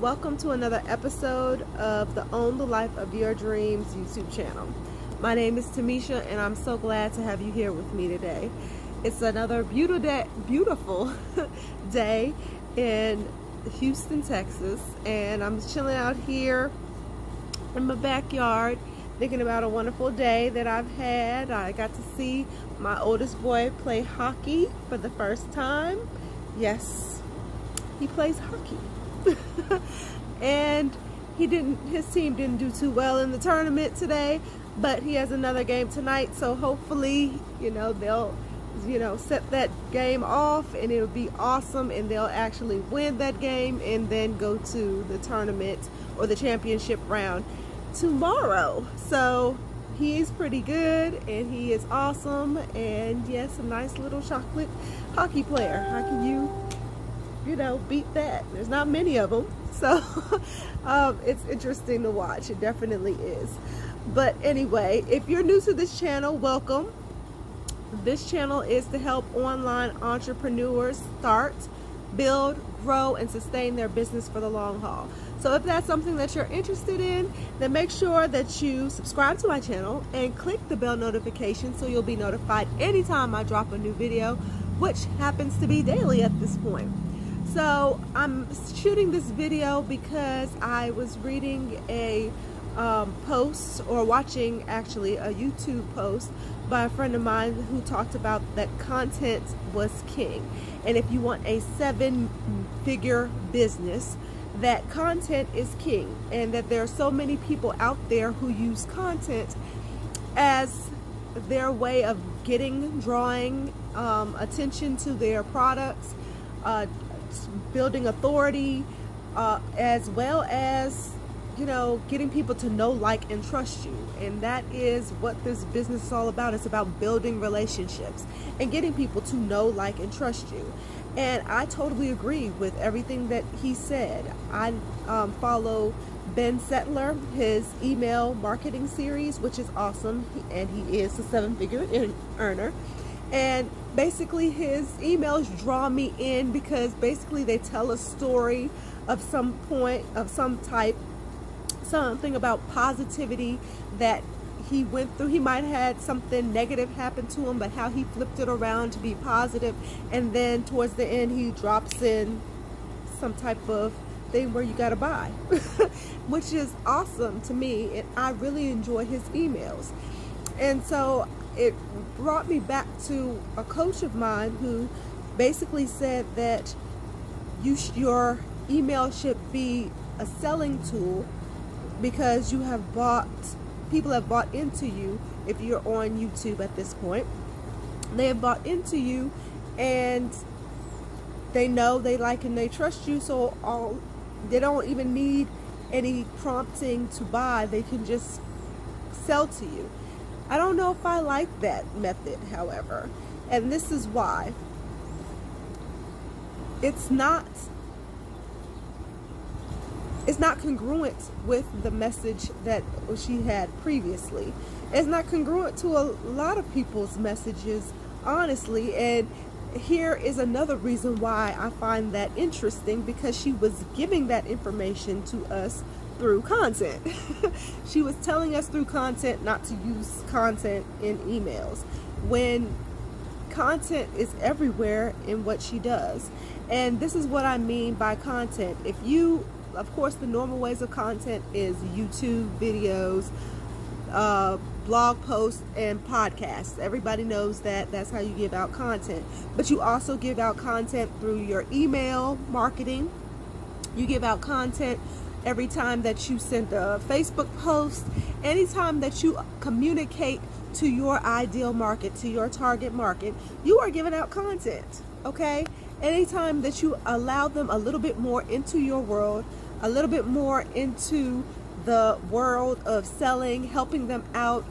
welcome to another episode of the Own the Life of Your Dreams YouTube channel. My name is Timesha and I'm so glad to have you here with me today. It's another beautiful day, beautiful day in Houston, Texas and I'm chilling out here in my backyard thinking about a wonderful day that I've had. I got to see my oldest boy play hockey for the first time. Yes, he plays hockey. and he didn't his team didn't do too well in the tournament today but he has another game tonight so hopefully you know they'll you know set that game off and it'll be awesome and they'll actually win that game and then go to the tournament or the championship round tomorrow. So he's pretty good and he is awesome and yes a nice little chocolate hockey player. How can you you know, beat that. There's not many of them. So um, it's interesting to watch. It definitely is. But anyway, if you're new to this channel, welcome. This channel is to help online entrepreneurs start, build, grow, and sustain their business for the long haul. So if that's something that you're interested in, then make sure that you subscribe to my channel and click the bell notification so you'll be notified anytime I drop a new video, which happens to be daily at this point. So I'm shooting this video because I was reading a um, post or watching actually a YouTube post by a friend of mine who talked about that content was king. And if you want a seven figure business, that content is king and that there are so many people out there who use content as their way of getting, drawing um, attention to their products, uh, building authority, uh, as well as, you know, getting people to know, like, and trust you. And that is what this business is all about. It's about building relationships and getting people to know, like, and trust you. And I totally agree with everything that he said. I um, follow Ben Settle, his email marketing series, which is awesome. And he is a seven figure earner. And basically his emails draw me in because basically they tell a story of some point of some type something about positivity that he went through. He might have had something negative happen to him but how he flipped it around to be positive. And then towards the end he drops in some type of thing where you got to buy which is awesome to me and I really enjoy his emails. And so it brought me back to a coach of mine who basically said that you your email should be a selling tool because you have bought people have bought into you if you're on YouTube at this point. They have bought into you and they know they like and they trust you so all they don't even need any prompting to buy. They can just sell to you I don't know if I like that method, however, and this is why. It's not it's not congruent with the message that she had previously. It's not congruent to a lot of people's messages, honestly, and here is another reason why I find that interesting because she was giving that information to us through content. she was telling us through content not to use content in emails when content is everywhere in what she does. And this is what I mean by content. If you, of course, the normal ways of content is YouTube videos, uh, blog posts, and podcasts. Everybody knows that that's how you give out content. But you also give out content through your email marketing. You give out content every time that you send a Facebook post, anytime that you communicate to your ideal market, to your target market, you are giving out content, okay? Anytime that you allow them a little bit more into your world, a little bit more into the world of selling, helping them out,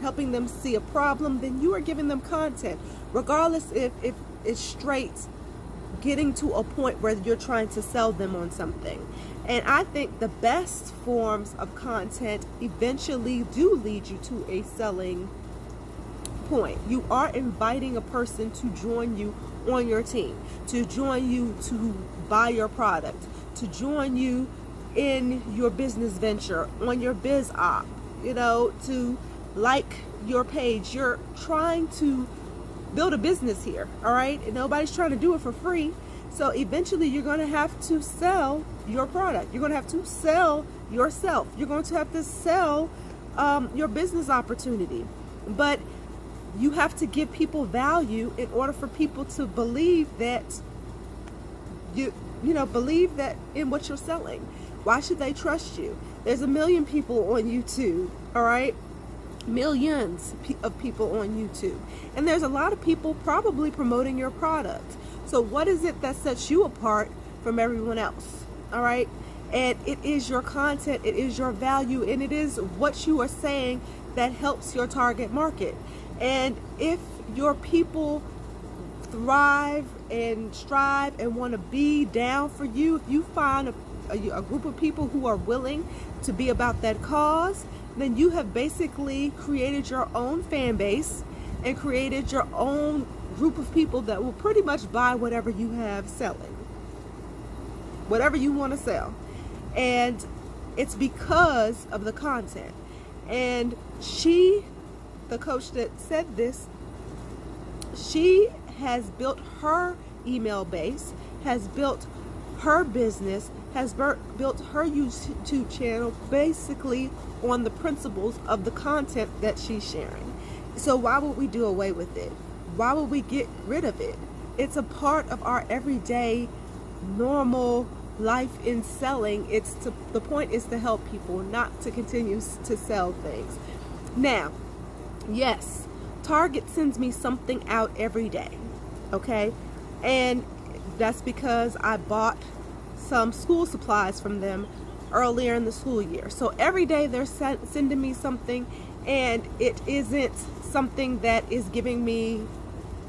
helping them see a problem, then you are giving them content, regardless if, if it's straight getting to a point where you're trying to sell them on something. And I think the best forms of content eventually do lead you to a selling point. You are inviting a person to join you on your team, to join you to buy your product, to join you in your business venture, on your biz op, you know, to like your page. You're trying to build a business here, all right? Nobody's trying to do it for free. So eventually you're going to have to sell your product. You're going to have to sell yourself. You're going to have to sell um, your business opportunity. But you have to give people value in order for people to believe that you you know believe that in what you're selling why should they trust you there's a million people on youtube all right millions of people on youtube. And there's a lot of people probably promoting your product. So what is it that sets you apart from everyone else? All right? And it is your content it is your value and it is what you are saying that helps your target market. And if your people thrive and strive and want to be down for you, if you find a, a, a, group of people who are willing to be about that cause, then you have basically created your own fan base and created your own group of people that will pretty much buy whatever you have selling. Whatever you want to sell. And it's because of the content. And she the coach that said this, she has built her email base, has built her business, has built her YouTube channel basically on the principles of the content that she's sharing. So why would we do away with it? Why would we get rid of it? It's a part of our everyday normal life in selling. It's to, the point is to help people, not to continue to sell things. Now, Yes, Target sends me something out every day, okay? And that's because I bought some school supplies from them earlier in the school year. So every day they're sending me something and it isn't something that is giving me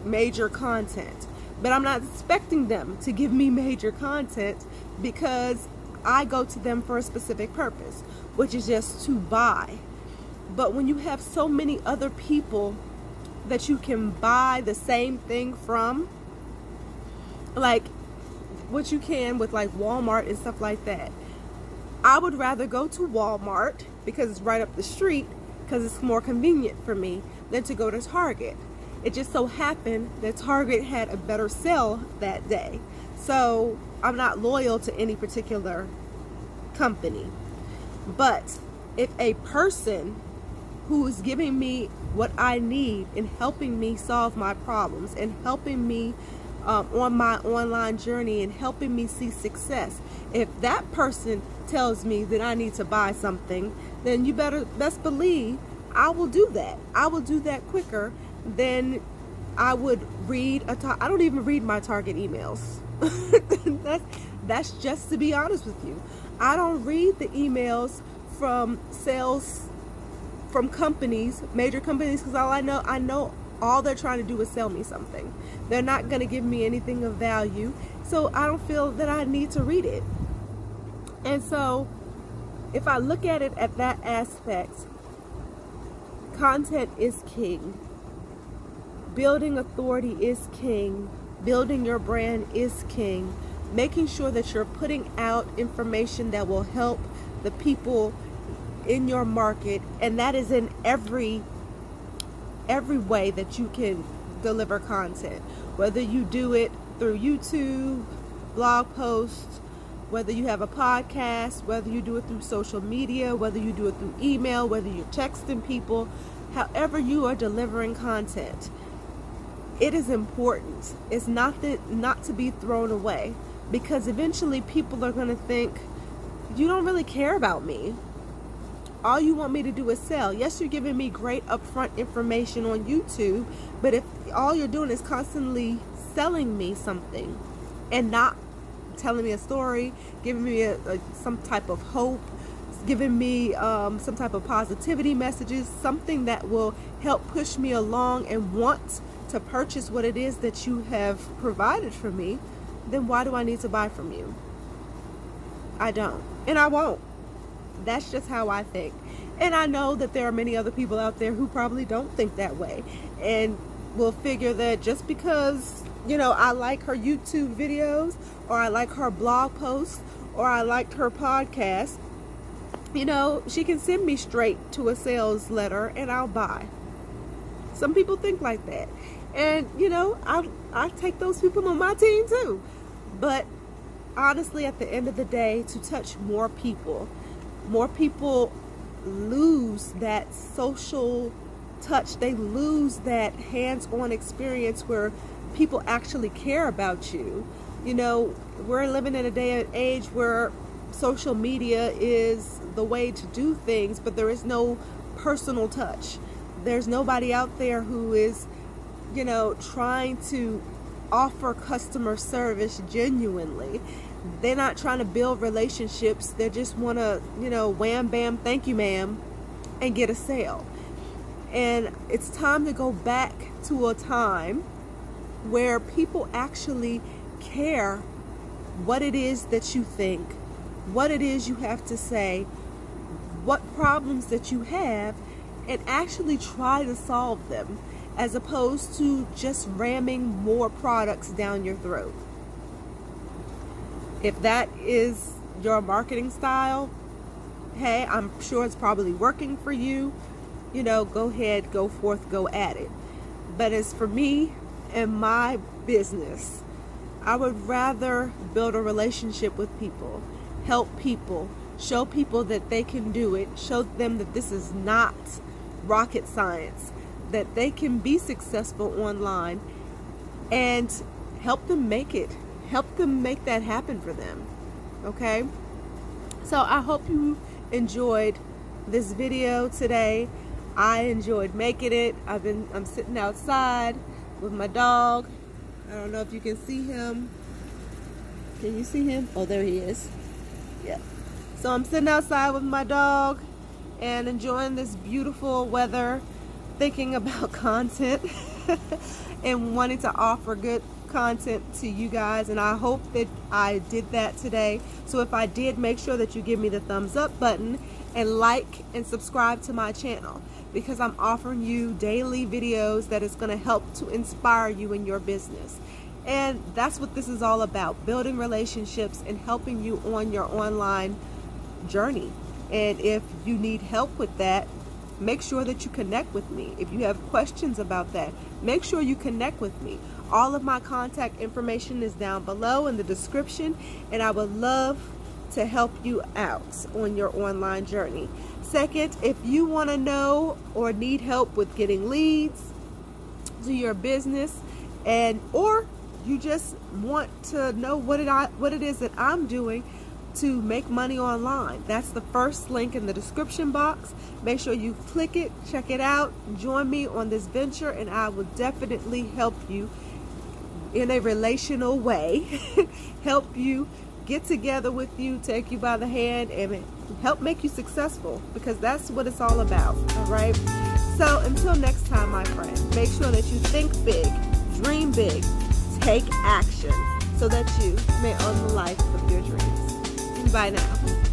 major content. But I'm not expecting them to give me major content because I go to them for a specific purpose, which is just to buy but when you have so many other people that you can buy the same thing from, like what you can with like Walmart and stuff like that, I would rather go to Walmart because it's right up the street because it's more convenient for me than to go to Target. It just so happened that Target had a better sale that day. So I'm not loyal to any particular company. But if a person who is giving me what I need and helping me solve my problems and helping me um, on my online journey and helping me see success. If that person tells me that I need to buy something, then you better best believe I will do that. I will do that quicker than I would read a I don't even read my target emails. that's that's just to be honest with you. I don't read the emails from sales from companies, major companies, because all I know, I know all they're trying to do is sell me something. They're not going to give me anything of value. So I don't feel that I need to read it. And so if I look at it at that aspect, content is king. Building authority is king. Building your brand is king. Making sure that you're putting out information that will help the people in your market and that is in every every way that you can deliver content. Whether you do it through YouTube blog posts whether you have a podcast whether you do it through social media whether you do it through email whether you're texting people however you are delivering content it is important. It's not that not to be thrown away because eventually people are going to think you don't really care about me all you want me to do is sell. Yes, you're giving me great upfront information on YouTube, but if all you're doing is constantly selling me something and not telling me a story, giving me a, a, some type of hope, giving me um, some type of positivity messages, something that will help push me along and want to purchase what it is that you have provided for me, then why do I need to buy from you? I don't. And I won't. That's just how I think. And I know that there are many other people out there who probably don't think that way and will figure that just because, you know, I like her YouTube videos or I like her blog posts or I liked her podcast, you know, she can send me straight to a sales letter and I'll buy. Some people think like that. And, you know, I, I take those people on my team too. But honestly, at the end of the day, to touch more people, more people lose that social touch. They lose that hands-on experience where people actually care about you. You know, we're living in a day and age where social media is the way to do things, but there is no personal touch. There's nobody out there who is, you know, trying to offer customer service genuinely. They're not trying to build relationships. They just want to, you know, wham bam, thank you, ma'am, and get a sale. And it's time to go back to a time where people actually care what it is that you think, what it is you have to say, what problems that you have, and actually try to solve them as opposed to just ramming more products down your throat. If that is your marketing style, hey, I'm sure it's probably working for you. You know, go ahead, go forth, go at it. But as for me and my business, I would rather build a relationship with people, help people, show people that they can do it, show them that this is not rocket science, that they can be successful online, and help them make it. Help them make that happen for them. Okay? So I hope you enjoyed this video today. I enjoyed making it. I've been I'm sitting outside with my dog. I don't know if you can see him. Can you see him? Oh, there he is. Yeah. So I'm sitting outside with my dog and enjoying this beautiful weather, thinking about content and wanting to offer good content to you guys and I hope that I did that today. So if I did, make sure that you give me the thumbs up button and like and subscribe to my channel because I'm offering you daily videos that is going to help to inspire you in your business. And that's what this is all about, building relationships and helping you on your online journey. And if you need help with that, make sure that you connect with me. If you have questions about that, make sure you connect with me. All of my contact information is down below in the description, and I would love to help you out on your online journey. Second, if you want to know or need help with getting leads to your business and or you just want to know what it I, what it is that I'm doing to make money online. That's the first link in the description box. Make sure you click it, check it out, join me on this venture and I will definitely help you in a relational way, help you get together with you, take you by the hand, and help make you successful because that's what it's all about, all right? So until next time, my friend, make sure that you think big, dream big, take action so that you may own the life of your dreams. Bye now.